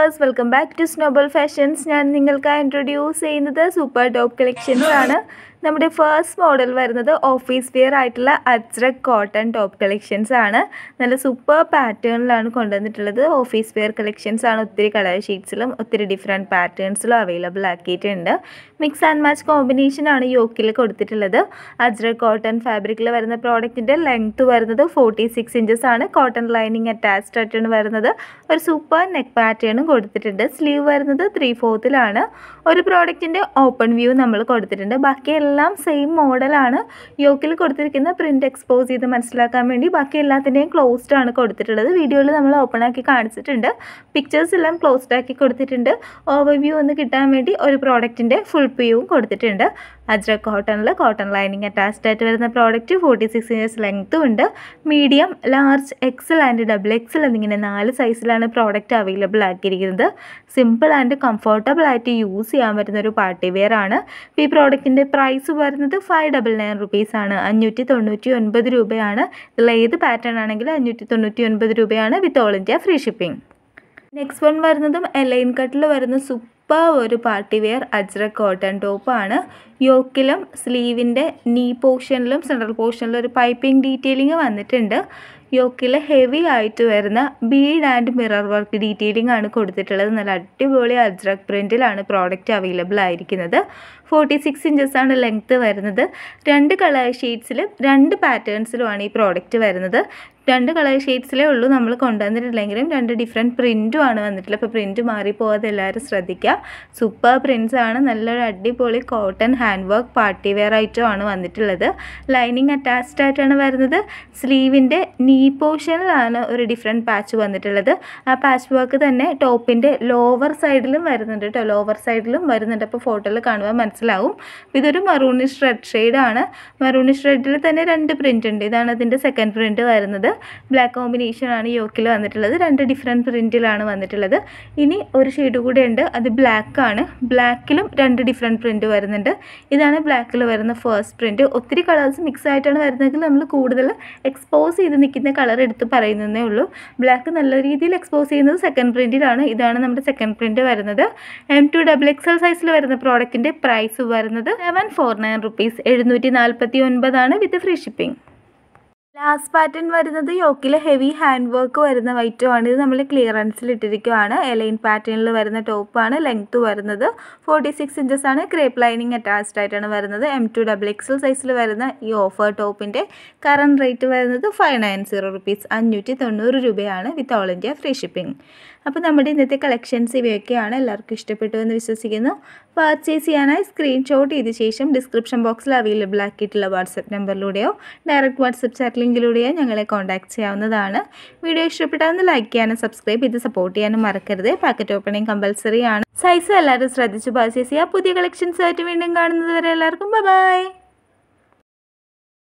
Viewers welcome back to Snowball fashions ഞാൻ നിങ്ങൾക്കായി introduce ചെയ്യുന്നത് സൂപ്പർ ടോപ്പ് കളക്ഷൻസ് ആണ്. നമ്മുടെ ഫസ്റ്റ് മോഡൽ വരുന്നത് ഓഫീസ് വെയർ ആയിട്ടുള്ള അജ്രക് കോട്ടൺ ടോപ്പ് കളക്ഷൻസ് ആണ്. നല്ല സൂപ്പർ പാറ്റേണിലാണ് കൊണ്ടുവന്നിട്ടുള്ളത്. ഓഫീസ് വെയർ കളക്ഷൻസ് ആണ് ഒത്തിരി കളർ ഷീറ്റ്സിലും ഒത്തിരി ഡിഫറെന്റ് പാറ്റേൺസിലും അവൈലബിൾ ആക്കിയിട്ടുണ്ട്. മിക്സ് ആൻഡ് മാച്ച് കോമ്പിനേഷൻ ആണ് യോക്കിൽ കൊടുത്തിട്ടുള്ളത്. അജ്രക് കോട്ടൺ ഫാബ്രിക്കിൽ വരുന്ന പ്രോഡക്റ്റിന്റെ ലെങ്ത്ത് വരുന്നത് ഫോർട്ടി സിക്സ് ഇഞ്ചസ് ആണ്. കോട്ടൺ ലൈനിങ് അറ്റാച്ച്ഡ് ആയിട്ടാണ് വരുന്നത്. ഒരു സൂപ്പർ നെക്ക് പാറ്റേണും കൊടുത്തിട്ടുണ്ട്. സ്ലീവ് വരുന്നത് ത്രീ ഫോർത്തിലാണ് ഒരു പ്രോഡക്റ്റിന്റെ ഓപ്പൺ വ്യൂ നമ്മൾ കൊടുത്തിട്ടുണ്ട്. ബാക്കി എല്ലാം സെയിം മോഡലാണ് യോക്കിൽ കൊടുത്തിരിക്കുന്ന പ്രിന്റ് എക്സ്പോസ് ചെയ്ത് മനസ്സിലാക്കാൻ വേണ്ടി ബാക്കി എല്ലാത്തിന്റെയും ക്ലോസ്ഡ് ആണ് കൊടുത്തിട്ടുള്ളത്. വീഡിയോയിൽ നമ്മൾ ഓപ്പൺ ആക്കി കാണിച്ചിട്ടുണ്ട്. പിക്ചേഴ്സ് എല്ലാം ക്ലോസ്ഡ് ആക്കി കൊടുത്തിട്ടുണ്ട്. ഓവർവ്യൂ ഒന്ന് കിട്ടാൻ വേണ്ടി ഒരു പ്രോഡക്റ്റിന്റെ ഫുൾ പ്യൂവും കൊടുത്തിട്ടുണ്ട്. അജ്രക് കോട്ടണിൽ കോട്ടൺ ലൈനിങ് അറ്റാച്ച്ഡ് ആയിട്ട് വരുന്ന പ്രോഡക്റ്റ് ഫോർട്ടി സിക്സ് ഇഞ്ചസ് ലെങ്ത്തും ഉണ്ട് medium large XL and double XL എന്നിങ്ങനെ നാല് സൈസിലാണ് പ്രോഡക്റ്റ് അവൈലബിൾ ആക്കിയിരിക്കുന്നത്. സിമ്പിൾ ആൻഡ് കംഫർട്ടബിൾ ആയിട്ട് യൂസ് ചെയ്യാൻ പറ്റുന്ന ഒരു പാർട്ടി വെയർ ആണ്. ഈ പ്രോഡക്റ്റിന്റെ പ്രൈസ് വരുന്നത് ഫൈവ് ഡബിൾ നയൻ റുപ്പീസ് ആണ്. അഞ്ഞൂറ്റി തൊണ്ണൂറ്റി ഒൻപത് രൂപയാണ്. ഇതിൽ ഏത് പാറ്റേൺ ആണെങ്കിലും അഞ്ഞൂറ്റി തൊണ്ണൂറ്റി ഒൻപത് രൂപയാണ് with all India free shipping next one വരുന്നതും എലൈൻ കട്ടിൽ വരുന്ന സൂപ്പർ ഒരു പാർട്ടി വെയർ അജ്രക് കോട്ടൺ ടോപ്പാണ് യോക്കിലും സ്ലീവിന്റെ നീ പോർഷനിലും സെൻട്രൽ പോർഷനിലും ഒരു പൈപ്പിംഗ് ഡീറ്റെയിലിംഗ് വന്നിട്ടുണ്ട്. യോക്കിൽ ഹെവി ആയിട്ട് വരുന്ന bead and mirror work detailing ആണ് കൊടുത്തിട്ടുള്ളത്. നല്ല അടിപൊളി അജ്രക് പ്രിന്റിലാണ് പ്രോഡക്റ്റ് അവൈലബിൾ ആയിരിക്കുന്നത്. ഫോർട്ടി സിക്സ് ആണ് ലെങ്ത്ത് വരുന്നത്. രണ്ട് കളർ ഷീറ്റ്സിലും രണ്ട് പാറ്റേൺസിലുമാണ് ഈ പ്രോഡക്റ്റ് വരുന്നത്. രണ്ട് കളർ ഷെയ്ഡ്സിലേ ഉള്ളൂ നമ്മൾ കൊണ്ടുവന്നിട്ടില്ലെങ്കിലും രണ്ട് ഡിഫറെന്റ് പ്രിന്റും ആണ് വന്നിട്ടുള്ളത്. അപ്പോൾ പ്രിന്റ് മാറിപ്പോകാതെ എല്ലാവരും ശ്രദ്ധിക്കുക. സൂപ്പർ പ്രിൻസ് ആണ്. നല്ലൊരു അടിപൊളി cotton hand work party wear ആയിട്ടും ആണ് വന്നിട്ടുള്ളത്. ലൈനിങ് അറ്റാച്ച്ഡ് ആയിട്ടാണ് വരുന്നത്. സ്ലീവിന്റെ നീ പോർഷനിലാണ് ഒരു ഡിഫറെന്റ് പാച്ച് വന്നിട്ടുള്ളത്. ആ പാച്ച് വർക്ക് തന്നെ ടോപ്പിന്റെ ലോവർ സൈഡിലും വരുന്നുണ്ട് കേട്ടോ. ലോവർ സൈഡിലും വരുന്നുണ്ട്. അപ്പോൾ ഫോട്ടോയിൽ കാണുമ്പോൾ മനസ്സിലാവും. ഇതൊരു മറൂണിഷ് റെഡ് ഷെയ്ഡാണ് മറൂണിഷ് റെഡിൽ തന്നെ രണ്ട് പ്രിന്റ് ഉണ്ട്. ഇതാണ് അതിന്റെ സെക്കൻഡ് പ്രിന്റ് വരുന്നത്. ബ്ലാക്ക് കോമ്പിനേഷൻ ആണ് യോക്കിൽ വന്നിട്ടുള്ളത്. രണ്ട് ഡിഫറെന്റ് പ്രിന്റിലാണ് വന്നിട്ടുള്ളത്. ഇനി ഒരു ഷെയ്ഡ് കൂടെ ഉണ്ട്. അത് ബ്ലാക്ക് ആണ്. ബ്ലാക്കിലും രണ്ട് ഡിഫറെന്റ് പ്രിന്റ് വരുന്നുണ്ട്. ഇതാണ് ബ്ലാക്കിൽ വരുന്ന ഫേസ്റ്റ് പ്രിന്റ് ഒത്തിരി കളേഴ്സ് മിക്സ് ആയിട്ടാണ് വരുന്നതെങ്കിൽ നമ്മൾ കൂടുതൽ എക്സ്പോസ് ചെയ്ത് നിൽക്കുന്ന കളർ എടുത്ത് പറയുന്നതേ ഉള്ളൂ. ബ്ലാക്ക് നല്ല രീതിയിൽ എക്സ്പോസ് ചെയ്യുന്നത് സെക്കൻഡ് പ്രിന്റിലാണ് ഇതാണ് നമ്മുടെ സെക്കൻഡ് പ്രിന്റ് വരുന്നത്. എം ടു ഡബിൾ എക്സൽ സൈസിൽ വരുന്ന പ്രോഡക്റ്റിന്റെ പ്രൈസ് വരുന്നത് സെവൻ ഫോർ നയൻ റുപ്പീസ് എഴുന്നൂറ്റി നാൽപ്പത്തി ഒൻപതാണ് with free shipping last pattern വരുന്നത് യോക്കിൽ ഹെവി ഹാൻഡ് വർക്ക് വരുന്ന വൈറ്റ് ആണ്. ഇത് നമ്മൾ ക്ലിയറൻസിൽ ഇട്ടിരിക്കുവാണ്. എലൈൻ പാറ്റേണിൽ വരുന്ന ടോപ്പാണ് ലെങ്ത്ത് വരുന്നത് ഫോർട്ടി സിക്സ് ഇഞ്ചസ് ആണ്. ക്രേപ്പ് ലൈനിങ് അറ്റാച്ച്ഡ് ആയിട്ടാണ് വരുന്നത്. എം ടു ഡബിൾ എക്സൽ സൈസിൽ വരുന്ന ഈ ഓഫർ ടോപ്പിന്റെ കറണ്ട് റേറ്റ് വരുന്നത് ഫൈവ് നയൻ സീറോ റുപ്പീസ് അഞ്ഞൂറ്റി തൊണ്ണൂറ് രൂപയാണ് with all India free shipping അപ്പോൾ നമ്മുടെ ഇന്നത്തെ കളക്ഷൻസ് ഇവയൊക്കെയാണ് എല്ലാവർക്കും ഇഷ്ടപ്പെട്ടു എന്ന് വിശ്വസിക്കുന്നു. പർച്ചേസ് ചെയ്യാനായി സ്ക്രീൻഷോട്ട് ചെയ്ത ശേഷം ഡിസ്ക്രിപ്ഷൻ ബോക്സിൽ അവൈലബിൾ ആക്കിയിട്ടുള്ള വാട്സപ്പ് നമ്പറിലൂടെയോ ഡയറക്റ്റ് വാട്സപ്പ് ചാറ്റിലിങ്കിലൂടെയോ ഞങ്ങളെ കോൺടാക്ട് ചെയ്യാവുന്നതാണ്. വീഡിയോ ഇഷ്ടപ്പെട്ടാൽ ലൈക്ക് ചെയ്യാനും സബ്സ്ക്രൈബ് ചെയ്ത് സപ്പോർട്ട് ചെയ്യാനും മറക്കരുത്. പാക്കറ്റ് ഓപ്പണിംഗ് കമ്പൽസറി ആണ്. സൈസ് എല്ലാവരും ശ്രദ്ധിച്ച് പർച്ചേസ് ചെയ്യുക. പുതിയ കളക്ഷൻസ് ആയിട്ട് വീണ്ടും കാണുന്നത് വരെ എല്ലാവർക്കും ബൈ